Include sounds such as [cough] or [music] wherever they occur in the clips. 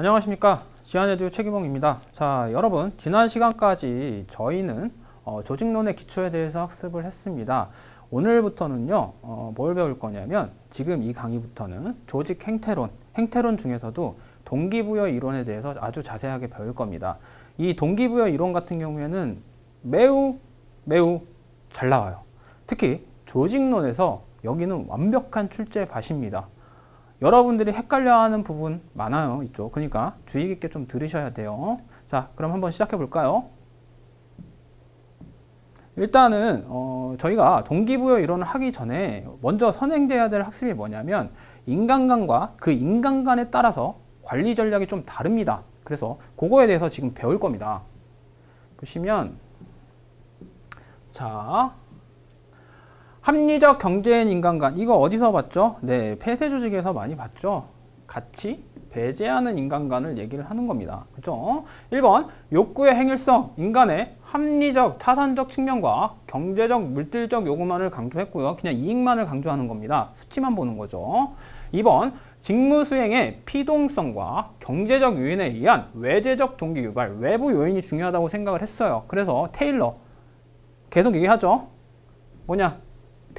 안녕하십니까. 지안에듀 최기봉입니다. 자 여러분 지난 시간까지 저희는 어, 조직론의 기초에 대해서 학습을 했습니다. 오늘부터는요 어, 뭘 배울 거냐면 지금 이 강의부터는 조직 행태론 행태론 중에서도 동기부여 이론에 대해서 아주 자세하게 배울 겁니다. 이 동기부여 이론 같은 경우에는 매우 매우 잘 나와요. 특히 조직론에서 여기는 완벽한 출제 밭입니다 여러분들이 헷갈려하는 부분 많아요. 이쪽. 그러니까 주의 깊게 좀 들으셔야 돼요. 자, 그럼 한번 시작해 볼까요? 일단은 어, 저희가 동기부여 이론을 하기 전에 먼저 선행돼야 될 학습이 뭐냐면 인간관과 그 인간관에 따라서 관리 전략이 좀 다릅니다. 그래서 그거에 대해서 지금 배울 겁니다. 보시면 자 합리적 경제인 인간관 이거 어디서 봤죠? 네, 폐쇄 조직에서 많이 봤죠. 같이 배제하는 인간관을 얘기를 하는 겁니다. 그죠? 1번 욕구의 행일성 인간의 합리적 타산적 측면과 경제적 물질적 요구만을 강조했고요. 그냥 이익만을 강조하는 겁니다. 수치만 보는 거죠. 2번 직무 수행의 피동성과 경제적 요인에 의한 외제적 동기 유발, 외부 요인이 중요하다고 생각을 했어요. 그래서 테일러 계속 얘기하죠. 뭐냐?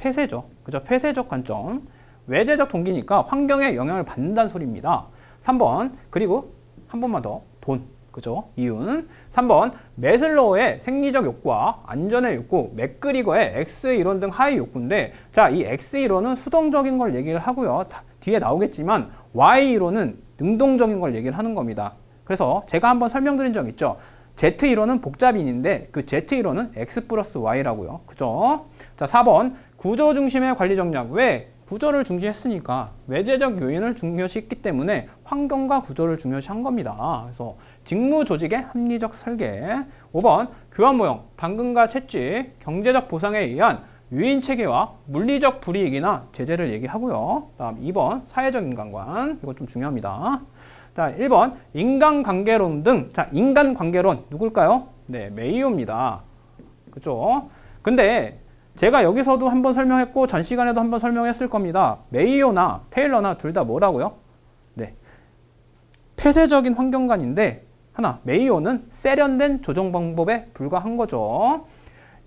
폐쇄죠. 그죠? 폐쇄적 관점. 외제적 동기니까 환경에 영향을 받는다는 소리입니다. 3번 그리고 한 번만 더 돈. 그죠? 이유는 3번 메슬로우의 생리적 욕구와 안전의 욕구, 맥그리거의 X 이론 등 하위 욕구인데 자, 이 X 이론은 수동적인 걸 얘기를 하고요. 다, 뒤에 나오겠지만 Y 이론은 능동적인 걸 얘기를 하는 겁니다. 그래서 제가 한번 설명드린 적 있죠. Z 이론은 복잡인인데 그 Z 이론은 X 플러스 Y라고요. 그죠? 자, 4번 구조 중심의 관리 전략. 왜? 구조를 중시했으니까 외제적 요인을 중요시했기 때문에 환경과 구조를 중요시한 겁니다. 그래서 직무 조직의 합리적 설계. 5번 교환 모형, 당근과 채찍, 경제적 보상에 의한 유인 체계와 물리적 불이익이나 제재를 얘기하고요. 다음 2번 사회적 인간관. 이거 좀 중요합니다. 자, 1번 인간관계론 등. 자, 인간관계론 누굴까요? 네, 메이오입니다. 그죠? 근데 제가 여기서도 한번 설명했고 전 시간에도 한번 설명했을 겁니다. 메이오나 테일러나 둘 다 뭐라고요? 네. 폐쇄적인 환경관인데 하나, 메이오는 세련된 조정 방법에 불과한 거죠.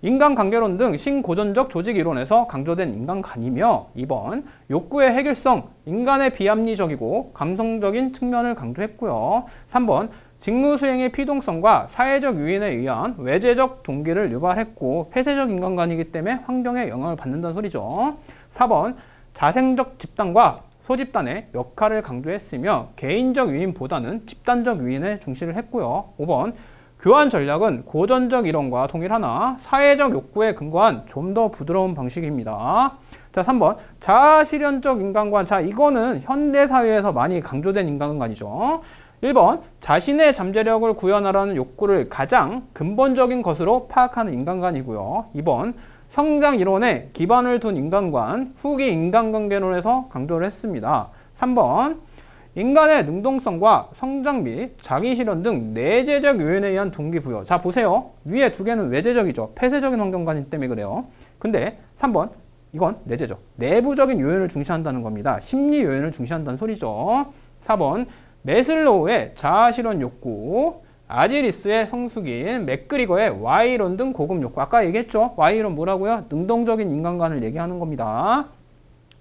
인간관계론 등 신고전적 조직 이론에서 강조된 인간관이며 2번 욕구의 해결성, 인간의 비합리적이고 감성적인 측면을 강조했고요. 3번 직무 수행의 피동성과 사회적 유인에 의한 외제적 동기를 유발했고 폐쇄적 인간관이기 때문에 환경에 영향을 받는다는 소리죠. 4번 자생적 집단과 소집단의 역할을 강조했으며 개인적 유인보다는 집단적 유인에 중시를 했고요. 5번 교환 전략은 고전적 이론과 동일하나 사회적 욕구에 근거한 좀 더 부드러운 방식입니다. 자, 3번 자아실현적 인간관. 자, 이거는 현대 사회에서 많이 강조된 인간관이죠. 1번 자신의 잠재력을 구현하라는 욕구를 가장 근본적인 것으로 파악하는 인간관이고요. 2번 성장 이론에 기반을 둔 인간관, 후기 인간관계론에서 강조를 했습니다. 3번 인간의 능동성과 성장 및 자기실현 등 내재적 요인에 의한 동기부여. 자 보세요. 위에 두 개는 외재적이죠. 폐쇄적인 환경관이기 때문에 그래요. 근데 3번 이건 내재적. 내부적인 요인을 중시한다는 겁니다. 심리 요인을 중시한다는 소리죠. 4번 메슬로우의 자아실현 욕구, 아지리스의 성숙인, 맥그리거의 Y론 등 고급 욕구. 아까 얘기했죠? Y론 뭐라고요? 능동적인 인간관을 얘기하는 겁니다.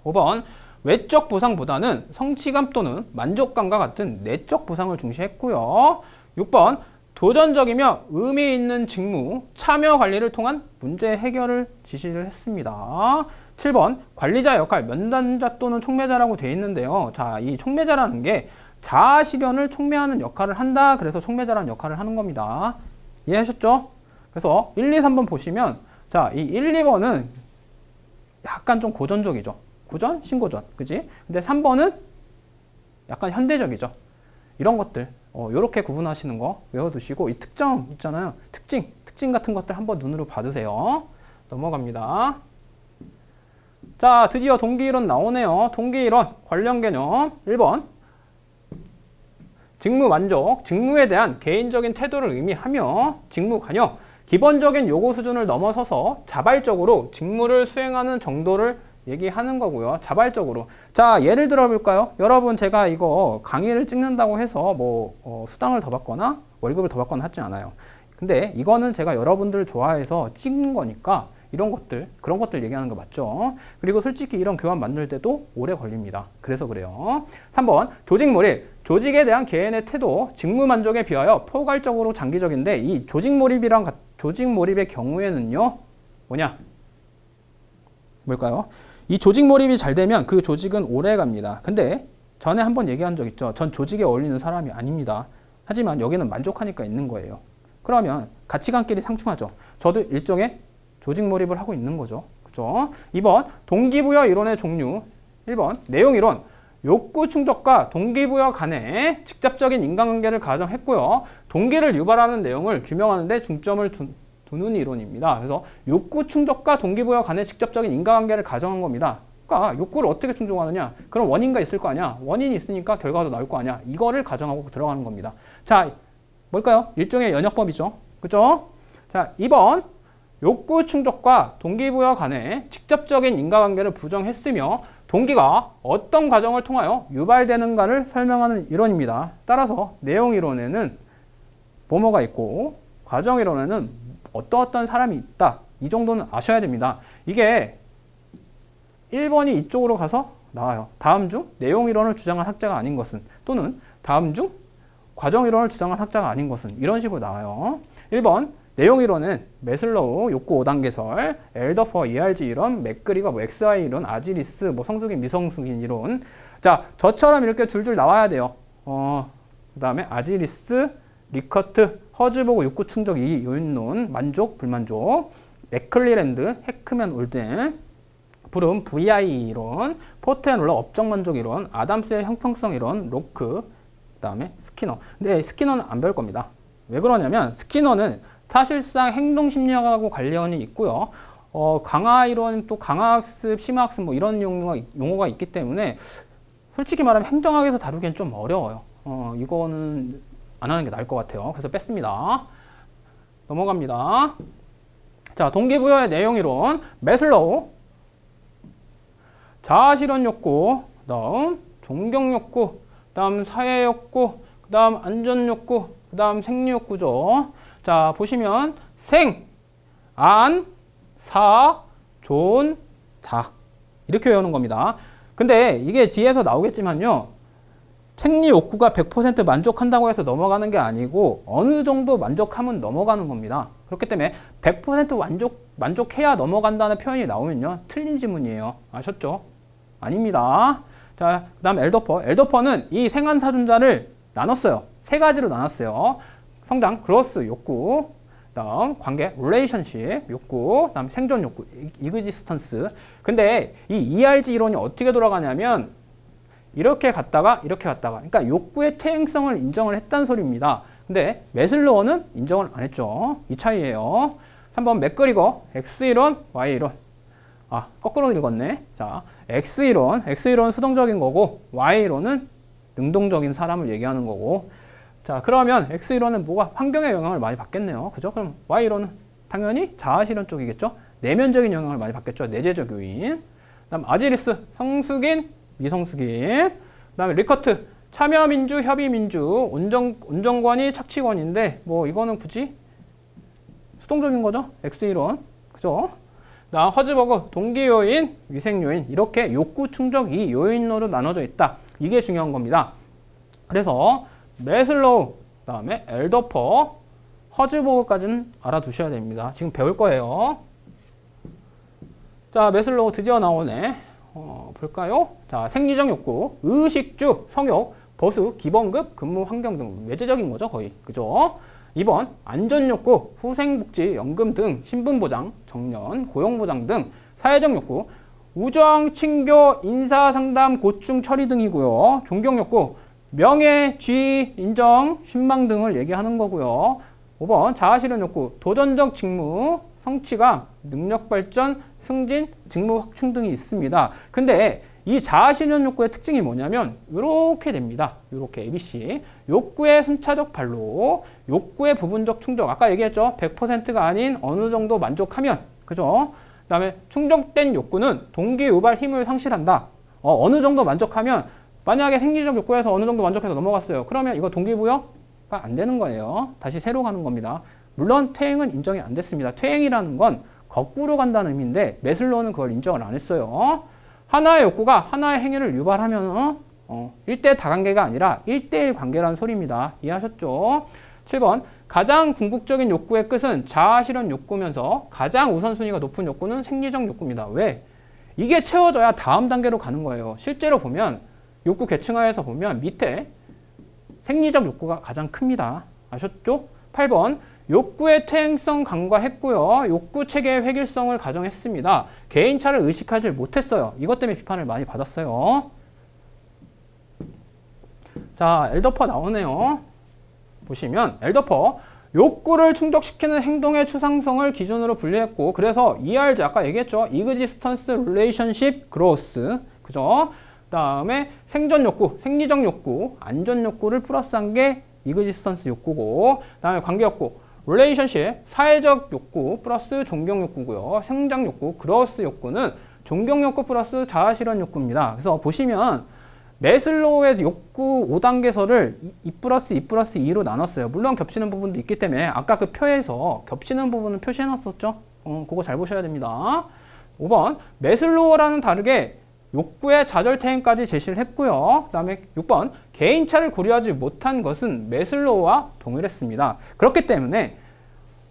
5번 외적 보상보다는 성취감 또는 만족감과 같은 내적 보상을 중시했고요. 6번 도전적이며 의미 있는 직무, 참여 관리를 통한 문제 해결을 지시를 했습니다. 7번 관리자 역할, 면담자 또는 촉매자라고 되어 있는데요. 자, 이 촉매자라는 게 자아 실현을 촉매하는 역할을 한다. 그래서 촉매자라는 역할을 하는 겁니다. 이해하셨죠? 그래서 1, 2, 3번 보시면 자, 이 1, 2번은 약간 좀 고전적이죠. 고전, 신고전. 그지? 근데 3번은 약간 현대적이죠. 이런 것들 어, 이렇게 구분하시는 거 외워두시고 이 특정 있잖아요. 특징, 특징 같은 것들 한번 눈으로 봐주세요. 넘어갑니다. 자, 드디어 동기이론 나오네요. 동기이론 관련 개념 1번 직무 만족, 직무에 대한 개인적인 태도를 의미하며 직무 관여, 기본적인 요구 수준을 넘어서서 자발적으로 직무를 수행하는 정도를 얘기하는 거고요. 자발적으로. 자, 예를 들어 볼까요? 여러분, 제가 이거 강의를 찍는다고 해서 뭐, 어, 수당을 더 받거나 월급을 더 받거나 하지 않아요. 근데 이거는 제가 여러분들을 좋아해서 찍은 거니까 이런 것들, 그런 것들 얘기하는 거 맞죠? 그리고 솔직히 이런 교환 만들 때도 오래 걸립니다. 그래서 그래요. 3번, 조직 몰입. 조직에 대한 개인의 태도, 직무 만족에 비하여 포괄적으로 장기적인데 이 조직 몰입이랑 조직 몰입의 경우에는요. 뭐냐? 뭘까요? 이 조직 몰입이 잘 되면 그 조직은 오래 갑니다. 근데 전에 한번 얘기한 적 있죠. 전 조직에 어울리는 사람이 아닙니다. 하지만 여기는 만족하니까 있는 거예요. 그러면 가치관끼리 상충하죠. 저도 일종의 조직 몰입을 하고 있는 거죠. 그죠? 2번 동기부여 이론의 종류 1번 내용 이론 욕구 충족과 동기부여 간의 직접적인 인간관계를 가정했고요. 동기를 유발하는 내용을 규명하는 데 중점을 두, 두는 이론입니다. 그래서 욕구 충족과 동기부여 간의 직접적인 인과관계를 가정한 겁니다. 그러니까 욕구를 어떻게 충족하느냐? 그런 원인가 있을 거 아니야. 원인이 있으니까 결과도 나올 거 아니야. 이거를 가정하고 들어가는 겁니다. 자, 뭘까요? 일종의 연역법이죠. 그죠? 자, 2번. 욕구 충족과 동기부여 간의 직접적인 인과관계를 부정했으며 동기가 어떤 과정을 통하여 유발되는가를 설명하는 이론입니다. 따라서 내용 이론에는 뭐뭐가 있고 과정 이론에는 어떠 어떤 사람이 있다. 이 정도는 아셔야 됩니다. 이게 1번이 이쪽으로 가서 나와요. 다음 중 내용 이론을 주장한 학자가 아닌 것은 또는 다음 중 과정 이론을 주장한 학자가 아닌 것은 이런 식으로 나와요. 1번 내용 이론은 메슬로우 욕구 5단계설, 엘더퍼 ERG 이론, 맥그리거 뭐 XY 이론, 아지리스 뭐 성숙인 미성숙인 이론. 자, 저처럼 이렇게 줄줄 나와야 돼요. 어, 그 다음에 아지리스, 리커트, 허즈버그 욕구 충족 이 요인론, 만족, 불만족, 맥클리랜드, 해크맨 올덴, 브룸 VIE 이론, 포터 앤 롤러 업적 만족 이론, 아담스의 형평성 이론, 로크, 그 다음에 스키너. 근데 스키너는 안 배울 겁니다. 왜 그러냐면 스키너는 사실상 행동 심리학하고 관련이 있고요. 어, 강화 이론 또 강화 학습, 심화 학습 뭐 이런 용어가, 용어가 있기 때문에 솔직히 말하면 행정학에서 다루기엔 좀 어려워요. 어, 이거는 안 하는 게 나을 것 같아요. 그래서 뺐습니다. 넘어갑니다. 자, 동기부여의 내용 이론, 메슬로우, 자아실현 욕구, 그 다음 존경 욕구, 그 다음 사회 욕구, 그 다음 안전 욕구, 그 다음 생리 욕구죠. 자, 보시면 생, 안, 사, 존, 자 이렇게 외우는 겁니다. 근데 이게 뒤에서 나오겠지만요. 생리 욕구가 100% 만족한다고 해서 넘어가는 게 아니고 어느 정도 만족하면 넘어가는 겁니다. 그렇기 때문에 100% 만족, 만족해야 넘어간다는 표현이 나오면요. 틀린 지문이에요. 아셨죠? 아닙니다. 자, 그 다음 엘더퍼. 엘더퍼는 이 생안사존자를 나눴어요. 세 가지로 나눴어요. 성장, growth 욕구, 다음 관계, relationship 욕구, 다음 생존 욕구, existence. 근데 이 ERG 이론이 어떻게 돌아가냐면 이렇게 갔다가 이렇게 갔다가 그러니까 욕구의 퇴행성을 인정을 했다는 소리입니다. 근데 메슬로우는 인정을 안 했죠. 이 차이예요. 3번 맥그리거 X이론, Y이론. 아, 거꾸로 읽었네. 자, X이론, X이론 수동적인 거고 Y이론은 능동적인 사람을 얘기하는 거고 자, 그러면 X이론은 뭐가 환경의 영향을 많이 받겠네요. 그죠? 그럼 Y이론은 당연히 자아실현 쪽이겠죠? 내면적인 영향을 많이 받겠죠. 내재적 요인. 그다음 아지리스 성숙인 미성숙인. 그 다음에 리커트, 참여민주, 협의민주, 운정, 운정관이 착취권인데, 뭐, 이거는 굳이 수동적인 거죠? X이론. 그죠? 나 허즈버그, 동기요인, 위생요인, 이렇게 욕구 충족 이 요인으로 나눠져 있다. 이게 중요한 겁니다. 그래서 메슬로우, 그 다음에 엘더퍼, 허즈버그까지는 알아두셔야 됩니다. 지금 배울 거예요. 자, 메슬로우 드디어 나오네. 어, 볼까요? 자, 생리적 욕구, 의식주, 성욕, 보수, 기본급, 근무 환경 등 외재적인 거죠, 거의. 그죠? 2번, 안전욕구, 후생복지, 연금 등 신분보장, 정년, 고용보장 등 사회적 욕구, 우정, 친교, 인사상담, 고충 처리 등이고요. 존경욕구, 명예, 쥐, 인정, 신망 등을 얘기하는 거고요. 5번, 자아실현 욕구, 도전적 직무, 성취감, 능력 발전, 승진, 직무 확충 등이 있습니다. 근데 이 자아실현 욕구의 특징이 뭐냐면 이렇게 됩니다. 이렇게 ABC. 욕구의 순차적 발로, 욕구의 부분적 충족. 아까 얘기했죠. 100%가 아닌 어느 정도 만족하면, 그죠? 그다음에 충족된 욕구는 동기 유발 힘을 상실한다. 어, 어느 정도 만족하면 만약에 생리적 욕구에서 어느 정도 만족해서 넘어갔어요. 그러면 이거 동기부여가 안 되는 거예요. 다시 새로 가는 겁니다. 물론 퇴행은 인정이 안 됐습니다. 퇴행이라는 건 거꾸로 간다는 의미인데 메슬로는 그걸 인정을 안 했어요. 하나의 욕구가 하나의 행위를 유발하면 어, 1대 다관계가 아니라 1대1 관계라는 소리입니다. 이해하셨죠? 7번 가장 궁극적인 욕구의 끝은 자아 실현 욕구면서 가장 우선순위가 높은 욕구는 생리적 욕구입니다. 왜? 이게 채워져야 다음 단계로 가는 거예요. 실제로 보면 욕구 계층화에서 보면 밑에 생리적 욕구가 가장 큽니다. 아셨죠? 8번 욕구의 퇴행성 간과했고요. 욕구 체계의 획일성을 가정했습니다. 개인차를 의식하지 못했어요. 이것 때문에 비판을 많이 받았어요. 자, 엘더퍼 나오네요. 보시면 엘더퍼 욕구를 충족시키는 행동의 추상성을 기준으로 분류했고 그래서 ERG 아까 얘기했죠. Existence Relationship Growth 그죠? 다음에 생존 욕구, 생리적 욕구, 안전 욕구를 플러스한 게 Existence 욕구고 다음에 관계 욕구, Relationship, 사회적 욕구 플러스 존경 욕구고요. 성장 욕구, 그로스 욕구는 존경 욕구 플러스 자아 실현 욕구입니다. 그래서 보시면 메슬로우의 욕구 5단계설을 2 플러스 2 플러스 2로 나눴어요. 물론 겹치는 부분도 있기 때문에 아까 그 표에서 겹치는 부분은 표시해 놨었죠. 어, 그거 잘 보셔야 됩니다. 5번 메슬로우와는 다르게 욕구의 좌절퇴행까지 제시를 했고요. 그 다음에 6번 개인차를 고려하지 못한 것은 메슬로우와 동일했습니다. 그렇기 때문에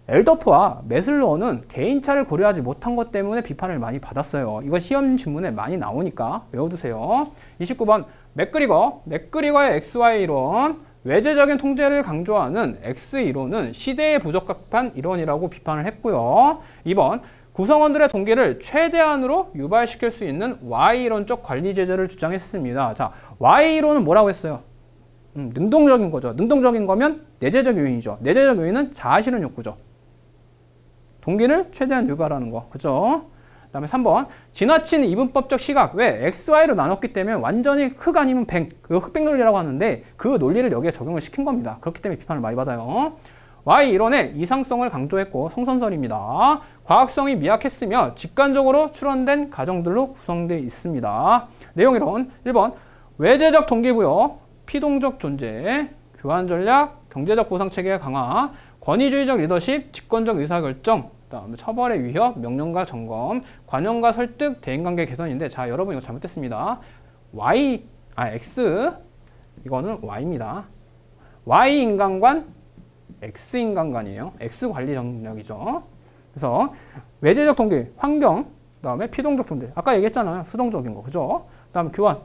엘더프와 메슬로우는 개인차를 고려하지 못한 것 때문에 비판을 많이 받았어요. 이거 시험 지문에 많이 나오니까 외워두세요. 29번 맥그리거, 맥그리거의 XY 이론, 외제적인 통제를 강조하는 X 이론은 시대에 부적합한 이론이라고 비판을 했고요. 2번 구성원들의 동기를 최대한으로 유발시킬 수 있는 Y이론적 관리 제재를 주장했습니다. 자, Y이론은 뭐라고 했어요? 음, 능동적인 거죠. 능동적인 거면 내재적 요인이죠. 내재적 요인은 자아실현 욕구죠. 동기를 최대한 유발하는 거. 그죠? 그 다음에 3번. 지나친 이분법적 시각. 왜? XY로 나눴기 때문에 완전히 흑 아니면 뱅. 그 흑백 논리라고 하는데 그 논리를 여기에 적용을 시킨 겁니다. 그렇기 때문에 비판을 많이 받아요. Y 이론의 이상성을 강조했고 성선설입니다. 과학성이 미약했으며 직관적으로 추론된 가정들로 구성되어 있습니다. 내용 이론 1번 외제적 동기부여, 피동적 존재, 교환 전략, 경제적 보상 체계 강화, 권위주의적 리더십, 직권적 의사결정, 그다음에 처벌의 위협, 명령과 점검, 관용과 설득, 대인관계 개선인데 자 여러분 이거 잘못됐습니다. Y 아 X 이거는 Y입니다. Y 인간관, X 인간관이에요. X 관리 정력이죠. 그래서 외제적 동기, 환경, 그다음에 피동적 존재. 아까 얘기했잖아요. 수동적인 거, 그죠? 그다음에 교환,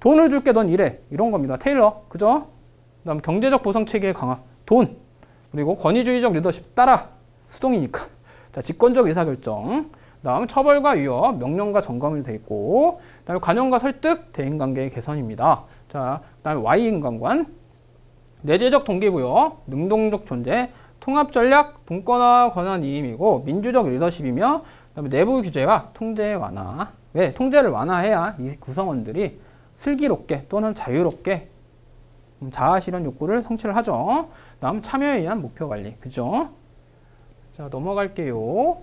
돈을 줄게 넌 일해 이런 겁니다. 테일러, 그죠? 그다음 경제적 보상 체계의 강화, 돈, 그리고 권위주의적 리더십 따라 수동이니까. 자, 직권적 의사결정. 다음 처벌과 위협, 명령과 점검이 돼 있고, 그다음에 관용과 설득, 대인관계의 개선입니다. 자, 그다음에 Y 인간관, 내재적 동기부여, 능동적 존재, 통합 전략, 분권화 권한 이임이고 민주적 리더십이며 그다음에 내부 규제와 통제 완화. 왜? 통제를 완화해야 이 구성원들이 슬기롭게 또는 자유롭게 자아 실현 욕구를 성취를 하죠. 다음 참여에 의한 목표 관리. 그죠? 자, 넘어갈게요.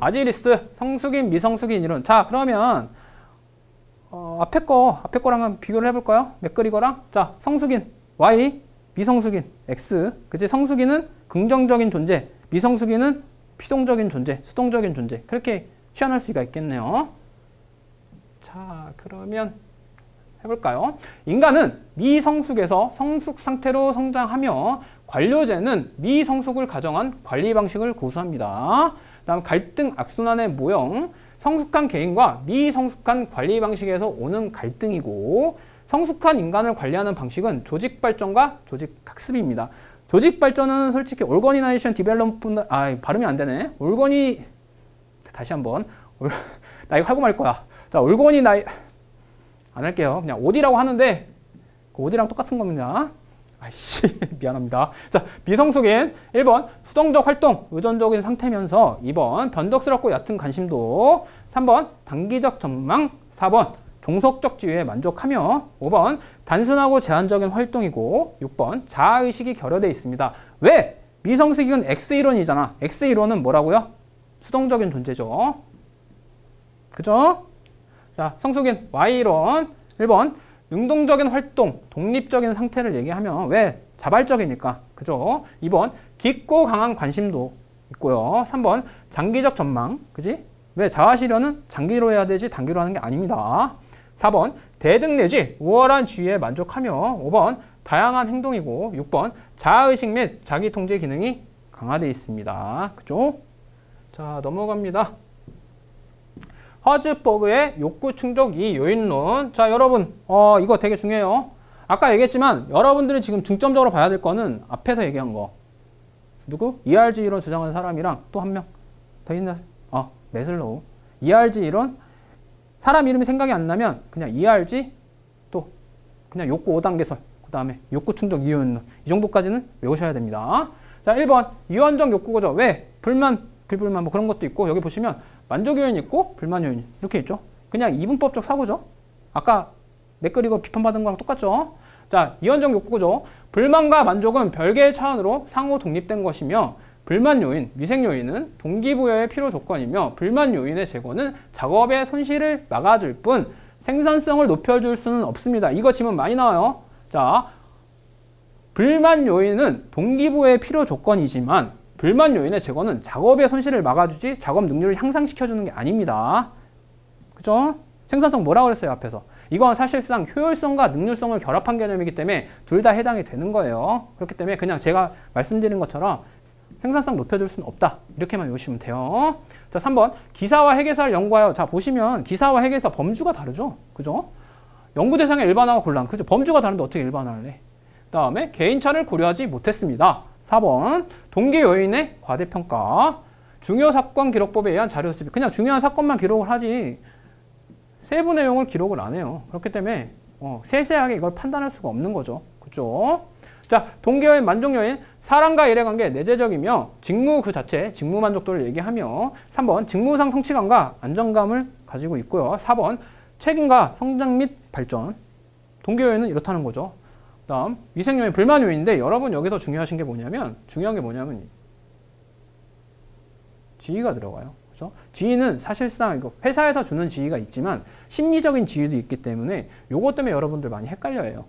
아지리스, 성숙인, 미성숙인 이론. 자, 그러면 어, 앞에 거, 앞에 거랑 한 비교를 해볼까요? 맥그리거랑. 자, 성숙인, Y, 미성숙인, X. 그치? 성숙인은 긍정적인 존재, 미성숙인은 피동적인 존재, 수동적인 존재. 그렇게 치환할 수가 있겠네요. 자, 그러면 해볼까요? 인간은 미성숙에서 성숙 상태로 성장하며 관료제는 미성숙을 가정한 관리 방식을 고수합니다. 다음 갈등 악순환의 모형, 성숙한 개인과 미성숙한 관리 방식에서 오는 갈등이고 성숙한 인간을 관리하는 방식은 조직 발전과 조직 학습입니다. 조직 발전은 솔직히 organization development 아 발음이 안 되네. organi 다시 한번 [laughs] 나 이거 하고 말 거야. 자 올거니 나이 안 할게요. 그냥 오디라고 하는데 그 오디랑 똑같은 겁니다. 아이씨 [laughs] 미안합니다. 자 미성숙인 1번 수동적 활동 의존적인 상태면서 2번 변덕스럽고 얕은 관심도 3번 단기적 전망 4번 종속적 지위에 만족하며 5번 단순하고 제한적인 활동이고 6번 자아의식이 결여되어 있습니다. 왜? 미성숙은 X이론이잖아. X이론은 뭐라고요? 수동적인 존재죠. 그죠? 자, 성숙인 Y론 1번 능동적인 활동, 독립적인 상태를 얘기하면 왜? 자발적이니까. 그죠? 2번 깊고 강한 관심도 있고요. 3번 장기적 전망. 그지? 왜? 자아실현은 장기로 해야 되지 단기로 하는 게 아닙니다. 4번 대등 내지 우월한 지위에 만족하며 5번 다양한 행동이고 6번 자아의식 및 자기통제 기능이 강화되어 있습니다. 그죠? 자 넘어갑니다. 허즈버그의 욕구 충족 이요인론. 자 여러분 어 이거 되게 중요해요. 아까 얘기했지만 여러분들이 지금 중점적으로 봐야 될 거는 앞에서 얘기한 거. 누구? ERG 이론 주장하는 사람이랑 또 한 명 더 있나? 어 메슬로우. ERG 이론 사람 이름이 생각이 안 나면 그냥 ERG 또 그냥 욕구 5단계설 그 다음에 욕구 충족 이유는 이 정도까지는 외우셔야 됩니다. 자 1번 이원적 욕구구조 왜? 불만 불불만 뭐 그런 것도 있고 여기 보시면 만족 요인 있고 불만 요인 이렇게 있죠. 그냥 이분법적 사고죠. 아까 맥그리거 비판받은 거랑 똑같죠. 자 이원적 욕구구조 불만과 만족은 별개의 차원으로 상호 독립된 것이며 불만 요인, 위생 요인은 동기부여의 필요 조건이며 불만 요인의 제거는 작업의 손실을 막아줄 뿐 생산성을 높여줄 수는 없습니다. 이거 지문 많이 나와요. 자, 불만 요인은 동기부여의 필요 조건이지만 불만 요인의 제거는 작업의 손실을 막아주지 작업 능률을 향상시켜주는 게 아닙니다. 그죠? 생산성 뭐라 그랬어요 앞에서? 이건 사실상 효율성과 능률성을 결합한 개념이기 때문에 둘 다 해당이 되는 거예요. 그렇기 때문에 그냥 제가 말씀드린 것처럼 생산성 높여줄 수는 없다. 이렇게만 외우시면 돼요. 자, 3번. 기사와 회계사를 연구하여. 자, 보시면 기사와 회계사 범주가 다르죠. 그죠? 연구 대상의 일반화와 곤란. 그죠? 범주가 다른데 어떻게 일반화를 해? 그 다음에 개인차를 고려하지 못했습니다. 4번. 동기 요인의 과대평가. 중요 사건 기록법에 의한 자료 수집. 그냥 중요한 사건만 기록을 하지 세부 내용을 기록을 안 해요. 그렇기 때문에 어, 세세하게 이걸 판단할 수가 없는 거죠. 그죠? 자, 동기 요인, 만족 요인. 사람과 일의 관계 내재적이며 직무 그 자체 직무 만족도를 얘기하며 3번 직무상 성취감과 안정감을 가지고 있고요. 4번 책임과 성장 및 발전 동기요인은 이렇다는 거죠. 다음 위생 요인 불만 요인인데 여러분 여기서 중요하신 게 뭐냐면 중요한 게 뭐냐면 지위가 들어가요. 그죠? 지위는 사실상 이거 회사에서 주는 지위가 있지만 심리적인 지위도 있기 때문에 요것 때문에 여러분들 많이 헷갈려요.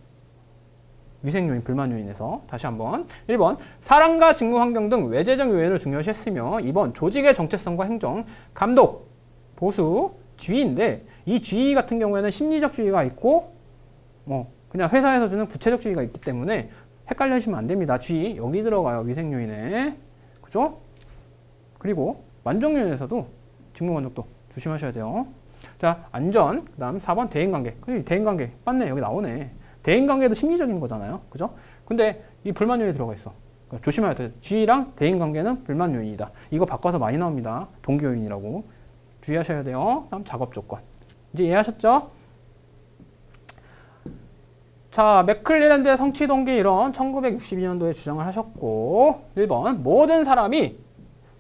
위생 요인, 불만 요인에서 다시 한번 1번 사람과 직무 환경 등 외재적 요인을 중요시했으며 2번 조직의 정체성과 행정, 감독, 보수, 지위인데 이 지위 같은 경우에는 심리적 지위가 있고 뭐 그냥 회사에서 주는 구체적 지위가 있기 때문에 헷갈려하시면 안 됩니다. 지위 여기 들어가요. 위생 요인에 그죠? 그리고 만족 요인에서도 직무 만족도 조심하셔야 돼요. 자 안전 그 다음 4번 대인 관계 대인 관계 맞네 여기 나오네 대인관계도 심리적인 거잖아요. 그죠? 근데 이 불만 요인이 들어가 있어. 그러니까 조심해야 돼. G랑 대인관계는 불만 요인이다. 이거 바꿔서 많이 나옵니다. 동기 요인이라고. 주의하셔야 돼요. 다음 작업 조건. 이제 이해하셨죠? 자, 맥클리랜드의 성취 동기 이론 1962년도에 주장을 하셨고 1번 모든 사람이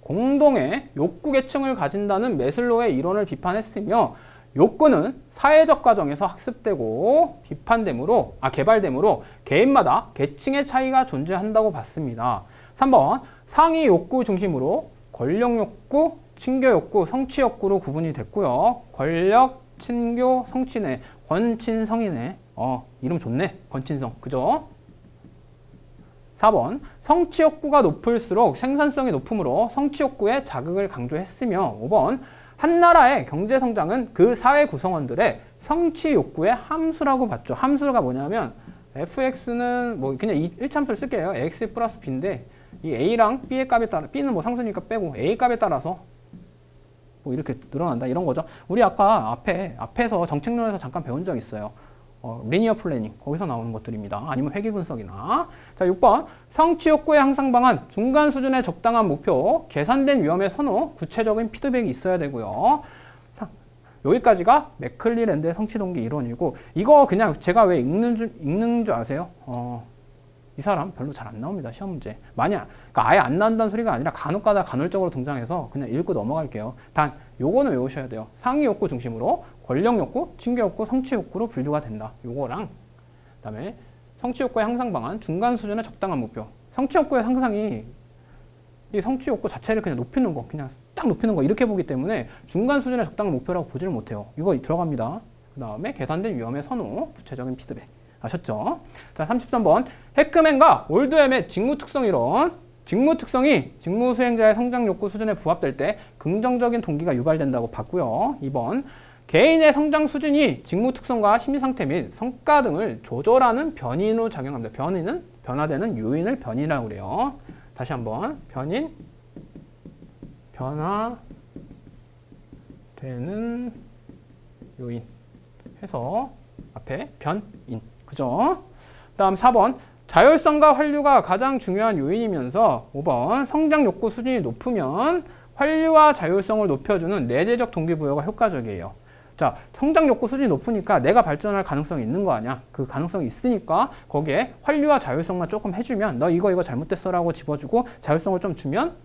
공동의 욕구 계층을 가진다는 메슬로의 이론을 비판했으며 욕구는 사회적 과정에서 학습되고 비판되므로 아 개발되므로 개인마다 계층의 차이가 존재한다고 봤습니다. 3번 상위 욕구 중심으로 권력 욕구, 친교 욕구, 성취 욕구로 구분이 됐고요. 권력, 친교, 성취네, 권친성이네. 어 이름 좋네. 권친성. 그죠? 4번 성취 욕구가 높을수록 생산성이 높으므로 성취 욕구에 자극을 강조했으며 5번 한 나라의 경제 성장은 그 사회 구성원들의 성취 욕구의 함수라고 봤죠. 함수가 뭐냐면 fx는 뭐 그냥 1차함수를 쓸게요. x 플러스 b인데 이 a랑 b의 값에 따라 b는 뭐 상수니까 빼고 a 값에 따라서 뭐 이렇게 늘어난다 이런 거죠. 우리 아까 앞에 앞에서 정책론에서 잠깐 배운 적 있어요. 어, linear planning 거기서 나오는 것들입니다. 아니면 회귀 분석이나 자 6번 성취 욕구의 향상 방안 중간 수준의 적당한 목표 계산된 위험의 선호 구체적인 피드백이 있어야 되고요. 여기까지가 맥클리랜드의 성취 동기 이론이고 이거 그냥 제가 왜 읽는 줄 읽는 줄 아세요? 어, 이 사람 별로 잘 안 나옵니다 시험 문제 많이 그러니까 아예 안 나온다는 소리가 아니라 간혹가다 간헐적으로 등장해서 그냥 읽고 넘어갈게요. 단 요거는 외우셔야 돼요. 상위 욕구 중심으로 권력 욕구, 친교 욕구, 성취 욕구로 분류가 된다. 요거랑 그다음에 성취 욕구의 향상 방안, 중간 수준의 적당한 목표. 성취 욕구의 상상이 이 성취 욕구 자체를 그냥 높이는 거, 그냥 딱 높이는 거 이렇게 보기 때문에 중간 수준의 적당한 목표라고 보지를 못해요. 이거 들어갑니다. 그 다음에 계산된 위험의 선호, 구체적인 피드백. 아셨죠? 자, 33번. 해크맨과 올드햄의 직무 특성 이론. 직무 특성이 직무 수행자의 성장 욕구 수준에 부합될 때 긍정적인 동기가 유발된다고 봤고요. 2번. 개인의 성장 수준이 직무 특성과 심리 상태 및 성과 등을 조절하는 변인으로 작용합니다. 변인은 변화되는 요인을 변이라고 그래요. 다시 한번. 변인, 변화되는 요인 해서 앞에 변인. 그죠? 다음 4번. 자율성과 활류가 가장 중요한 요인이면서 5번. 성장 욕구 수준이 높으면 활류와 자율성을 높여주는 내재적 동기부여가 효과적이에요. 자, 성장 욕구 수준이 높으니까 내가 발전할 가능성이 있는 거 아니야? 그 가능성이 있으니까 거기에 활류와 자율성만 조금 해주면 너 이거 이거 잘못됐어라고 집어주고 자율성을 좀 주면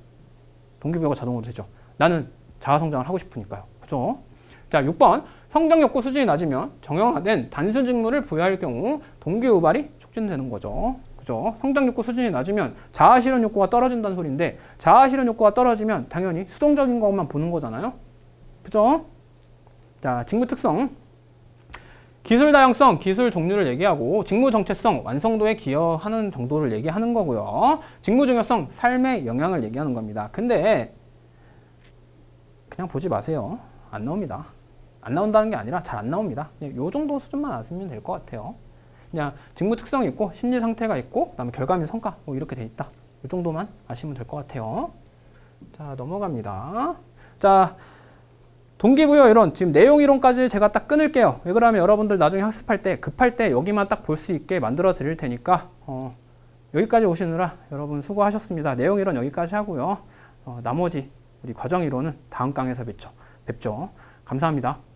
동기부여가 자동으로 되죠. 나는 자아성장을 하고 싶으니까요. 그죠? 자, 6번. 성장 욕구 수준이 낮으면 정형화된 단순 직무를 부여할 경우 동기 유발이 촉진되는 거죠. 그죠? 성장 욕구 수준이 낮으면 자아 실현 욕구가 떨어진다는 소리인데 자아 실현 욕구가 떨어지면 당연히 수동적인 것만 보는 거잖아요. 그죠? 자, 직무 특성. 기술 다양성, 기술 종류를 얘기하고 직무 정체성, 완성도에 기여하는 정도를 얘기하는 거고요. 직무 중요성, 삶의 영향을 얘기하는 겁니다. 근데 그냥 보지 마세요. 안 나옵니다. 안 나온다는 게 아니라 잘 안 나옵니다. 요 정도 수준만 아시면 될 것 같아요. 그냥 직무 특성이 있고 심리 상태가 있고 그다음에 결과 및 성과 뭐 이렇게 돼 있다. 이 정도만 아시면 될 것 같아요. 자 넘어갑니다. 자 동기부여 이론 지금 내용 이론까지 제가 딱 끊을게요. 왜 그러면 여러분들 나중에 학습할 때 급할 때 여기만 딱 볼 수 있게 만들어 드릴 테니까 어, 여기까지 오시느라 여러분 수고하셨습니다. 내용 이론 여기까지 하고요. 어, 나머지 우리 과정 이론은 다음 강에서 뵙죠. 뵙죠. 감사합니다.